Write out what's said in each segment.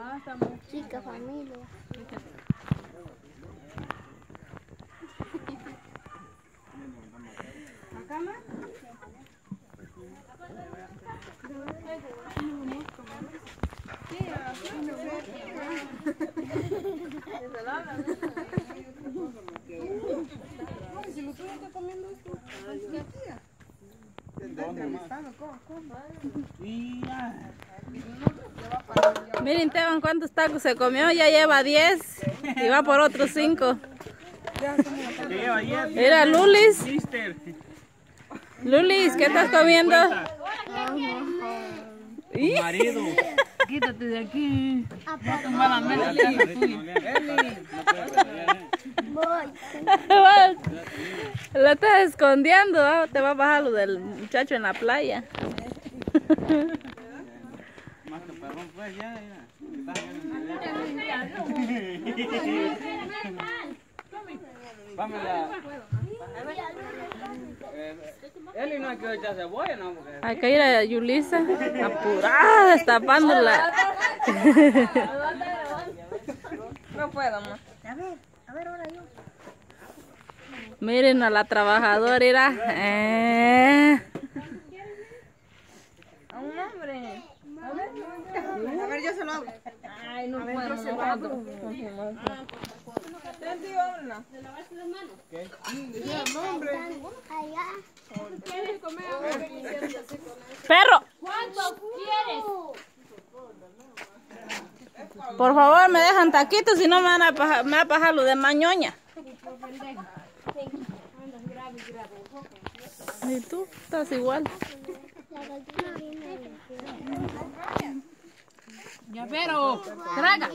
Ah, está muy Chica familia. Miren, Teban, cuántos tacos se comió. Ya lleva 10 y va por otros 5. Que lleva 10. Mira, Lulis. Lulis, ¿qué estás comiendo? Marido. Quítate de aquí. Lo estás escondiendo. ¿ah? Te va a bajar lo del muchacho en la playa. Más que perrón, pues ya, ya. Vámonos. Eli no hay que echar cebolla, no, porque... Hay que ir a Yulisa. Apurada, destapándola. No puedo, más. Miren a la trabajadora, mira. Eh. A un hombre. A ver, yo se lo hago. Ay, no puedo, nosotros. Ten, tío, habla. Allá. Perro. Por favor, me dejan taquitos, si no me van a pajar, me va a pajar lo de mañoña. Y tú estás igual. Pero. Traga.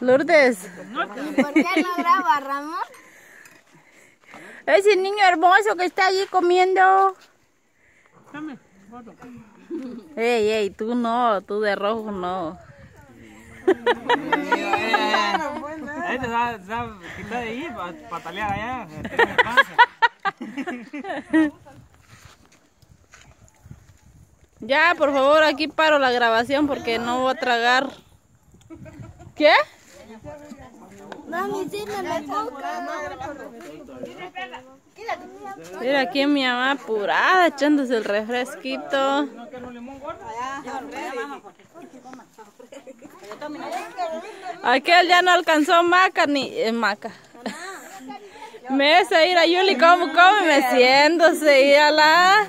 Lourdes, ¿Por qué no graba, Ramón? ese niño hermoso que está allí comiendo. Ey, ey, tú no, tú de rojo no. Ahí te da, te da quitar de ahí para patalear allá. Ya, por favor, aquí paro la grabación porque no voy a tragar. ¿Qué? Mami, sí, no me toca. Mira aquí mi mamá apurada echándose el refresquito. Aquel ya no alcanzó maca ni eh, maca. Me hace ir a Yuli como come meciéndose y a la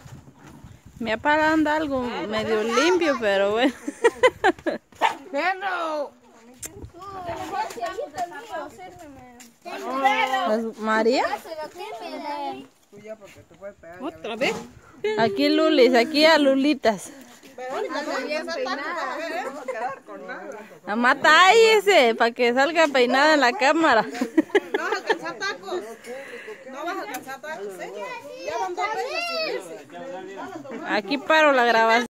Me anda algo medio limpio, pero bueno. Perro. Pues, María. Otra vez. Aquí Lulis, aquí a Lulitas. Mamá, tállese para que salga peinada en la cámara. No alcanzar tacos. No vas a alcanzar tacos. Ya van dos veces sin ese. Aquí paro la grabación.